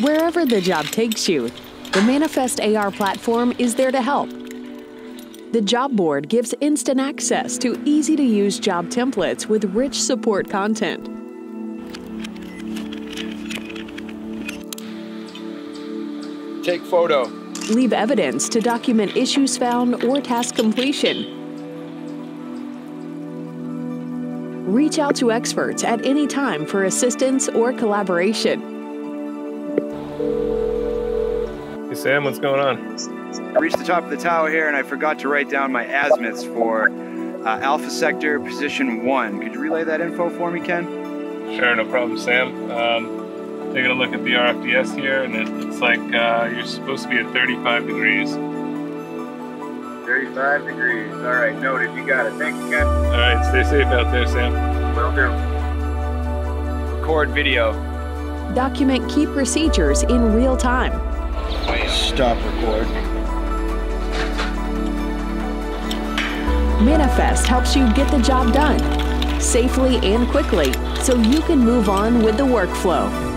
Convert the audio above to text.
Wherever the job takes you, the Manifest AR platform is there to help. The job board gives instant access to easy to use job templates with rich support content. Take photo. Leave evidence to document issues found or task completion. Reach out to experts at any time for assistance or collaboration. Hey Sam, what's going on? I reached the top of the tower here and I forgot to write down my azimuths for uh, Alpha Sector Position 1. Could you relay that info for me, Ken? Sure, no problem, Sam. Um, taking a look at the RFDS here, and it looks like uh, you're supposed to be at 35 degrees. 35 degrees. All right, noted. You got it. Thank you, Ken. All right, stay safe out there, Sam. Will do. Record video. Document key procedures in real time. Stop record. Manifest helps you get the job done safely and quickly so you can move on with the workflow.